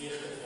Yes.